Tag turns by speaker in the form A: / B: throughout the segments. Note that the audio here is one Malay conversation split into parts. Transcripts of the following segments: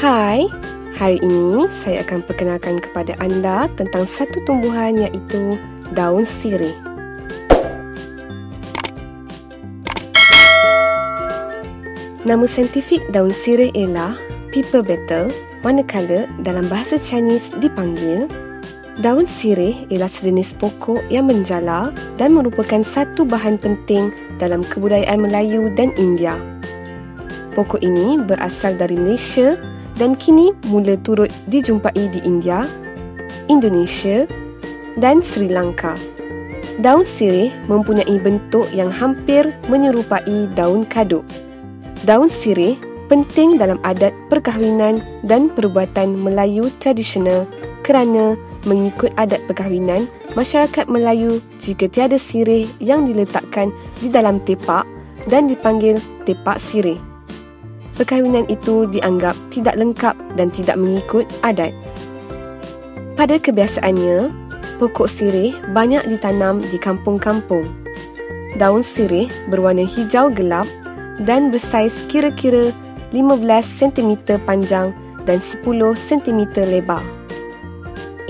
A: Hai, hari ini saya akan perkenalkan kepada anda tentang satu tumbuhan iaitu daun sirih. Nama saintifik daun sirih ialah Piper betel, manakala dalam bahasa Chinese dipanggil Daun sirih ialah sejenis pokok yang menjala dan merupakan satu bahan penting dalam kebudayaan Melayu dan India. Pokok ini berasal dari Malaysia dan kini mula turut dijumpai di India, Indonesia dan Sri Lanka. Daun sirih mempunyai bentuk yang hampir menyerupai daun kaduk. Daun sirih penting dalam adat perkahwinan dan perubatan Melayu tradisional kerana mengikut adat perkahwinan, masyarakat Melayu jika tiada sirih yang diletakkan di dalam tepak dan dipanggil tepak sirih. Perkahwinan itu dianggap tidak lengkap dan tidak mengikut adat. Pada kebiasaannya, pokok sirih banyak ditanam di kampung-kampung. Daun sirih berwarna hijau gelap dan bersaiz kira-kira 15 cm panjang dan 10 cm lebar.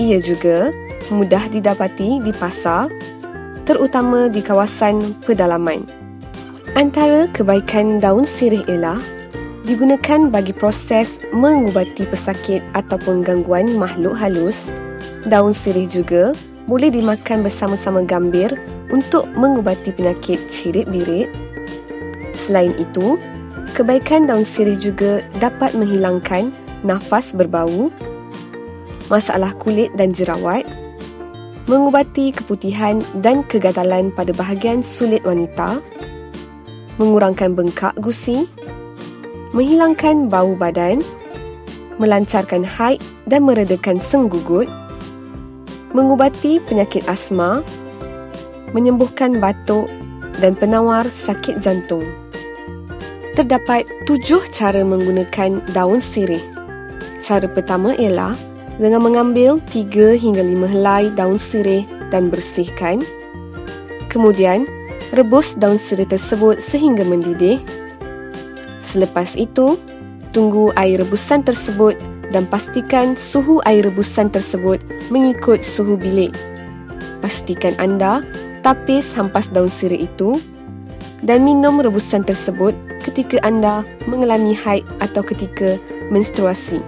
A: Ia juga mudah didapati di pasar, terutama di kawasan pedalaman. Antara kebaikan daun sirih ialah digunakan bagi proses mengubati pesakit ataupun gangguan makhluk halus. Daun sirih juga boleh dimakan bersama-sama gambir untuk mengubati penyakit cirit birit. Selain itu, kebaikan daun sirih juga dapat menghilangkan nafas berbau masalah kulit dan jerawat, mengubati keputihan dan kegatalan pada bahagian sulit wanita, mengurangkan bengkak gusi, menghilangkan bau badan, melancarkan haid dan meredakan senggugut, mengubati penyakit asma, menyembuhkan batuk dan penawar sakit jantung. Terdapat tujuh cara menggunakan daun sirih. Cara pertama ialah dengan mengambil 3 hingga 5 helai daun sirih dan bersihkan. Kemudian, rebus daun sirih tersebut sehingga mendidih. Selepas itu, tunggu air rebusan tersebut dan pastikan suhu air rebusan tersebut mengikut suhu bilik. Pastikan anda tapis hampas daun sirih itu dan minum rebusan tersebut ketika anda mengalami haid atau ketika menstruasi.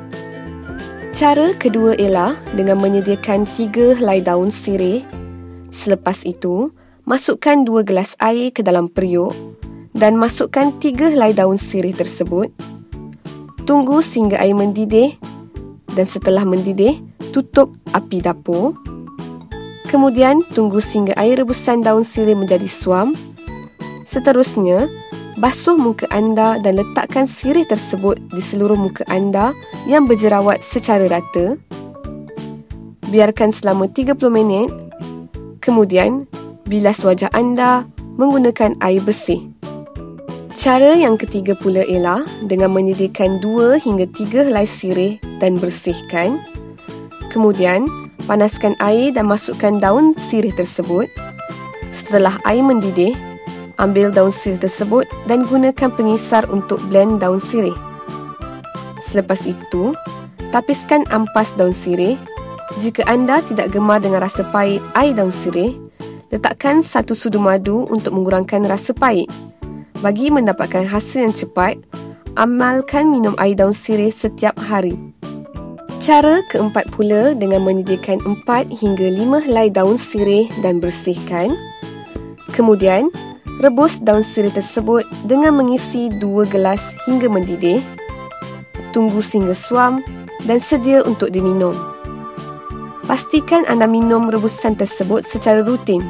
A: Cara kedua ialah dengan menyediakan tiga helai daun sirih. Selepas itu, masukkan dua gelas air ke dalam periuk dan masukkan tiga helai daun sirih tersebut. Tunggu sehingga air mendidih dan setelah mendidih, tutup api dapur. Kemudian, tunggu sehingga air rebusan daun sirih menjadi suam. Seterusnya, basuh muka anda dan letakkan sirih tersebut di seluruh muka anda yang berjerawat secara rata. Biarkan selama 30 minit. Kemudian, bilas wajah anda menggunakan air bersih. Cara yang ketiga pula ialah dengan menyediakan 2 hingga 3 helai sirih dan bersihkan. Kemudian, panaskan air dan masukkan daun sirih tersebut. Setelah air mendidih, Ambil daun sirih tersebut dan gunakan pengisar untuk blend daun sirih. Selepas itu, tapiskan ampas daun sirih. Jika anda tidak gemar dengan rasa pahit air daun sirih, letakkan satu sudu madu untuk mengurangkan rasa pahit. Bagi mendapatkan hasil yang cepat, amalkan minum air daun sirih setiap hari. Cara keempat pula dengan menyediakan 4 hingga 5 helai daun sirih dan bersihkan. Kemudian, Rebus daun sirih tersebut dengan mengisi dua gelas hingga mendidih. Tunggu sehingga suam dan sedia untuk diminum. Pastikan anda minum rebusan tersebut secara rutin.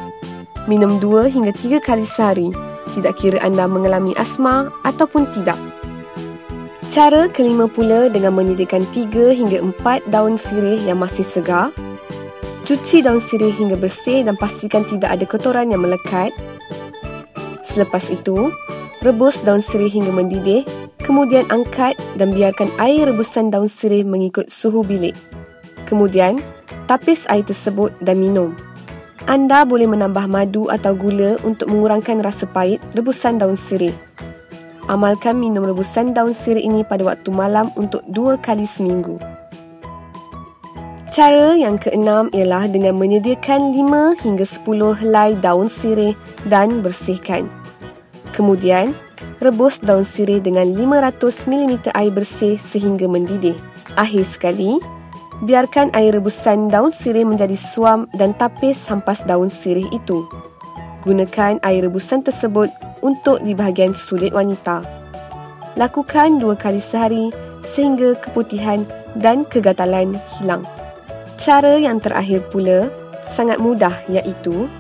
A: Minum dua hingga tiga kali sehari, tidak kira anda mengalami asma ataupun tidak. Cara kelima pula dengan menyediakan tiga hingga empat daun sirih yang masih segar. Cuci daun sirih hingga bersih dan pastikan tidak ada kotoran yang melekat. Selepas itu, rebus daun sirih hingga mendidih, kemudian angkat dan biarkan air rebusan daun sirih mengikut suhu bilik. Kemudian, tapis air tersebut dan minum. Anda boleh menambah madu atau gula untuk mengurangkan rasa pahit rebusan daun sirih. amalkan minum rebusan daun sirih ini pada waktu malam untuk dua kali seminggu. Cara yang keenam ialah dengan menyediakan 5 hingga 10 helai daun sirih dan bersihkan. Kemudian, rebus daun sirih dengan 500 ml air bersih sehingga mendidih. Akhir sekali, biarkan air rebusan daun sirih menjadi suam dan tapis hampas daun sirih itu. Gunakan air rebusan tersebut untuk di bahagian sulit wanita. Lakukan dua kali sehari sehingga keputihan dan kegatalan hilang. Cara yang terakhir pula sangat mudah iaitu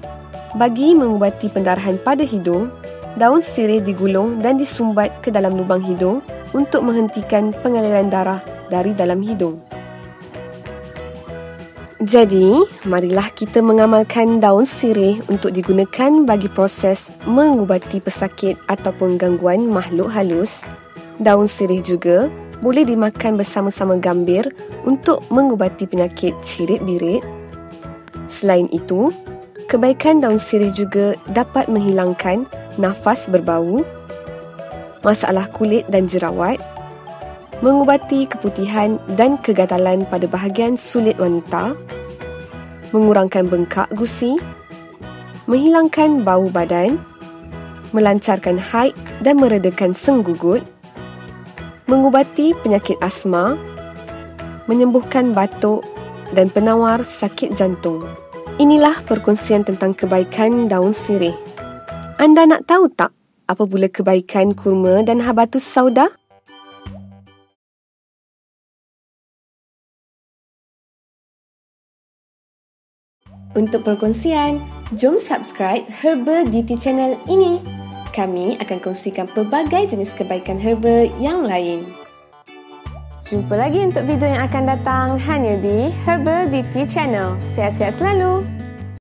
A: bagi mengubati pendarahan pada hidung, daun sirih digulung dan disumbat ke dalam lubang hidung untuk menghentikan pengaliran darah dari dalam hidung. Jadi, marilah kita mengamalkan daun sirih untuk digunakan bagi proses mengubati pesakit ataupun gangguan makhluk halus. Daun sirih juga boleh dimakan bersama-sama gambir untuk mengubati penyakit cirit-birit. Selain itu, kebaikan daun sirih juga dapat menghilangkan nafas berbau, masalah kulit dan jerawat, mengubati keputihan dan kegatalan pada bahagian sulit wanita, mengurangkan bengkak gusi, menghilangkan bau badan, melancarkan haid dan meredakan senggugut, mengubati penyakit asma, menyembuhkan batuk dan penawar sakit jantung. Inilah perkongsian tentang kebaikan daun sirih. Anda nak tahu tak apa pula kebaikan kurma dan habatus sauda? Untuk perkongsian, jom subscribe Herbal DT channel ini. Kami akan kongsikan pelbagai jenis kebaikan herbal yang lain. Jumpa lagi untuk video yang akan datang hanya di Herbal DT channel. Sihat-sihat selalu.